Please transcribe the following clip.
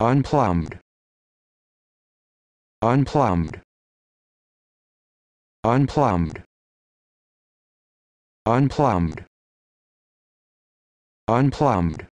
unplumbed. Unplumbed. Unplumbed. Unplumbed. Unplumbed.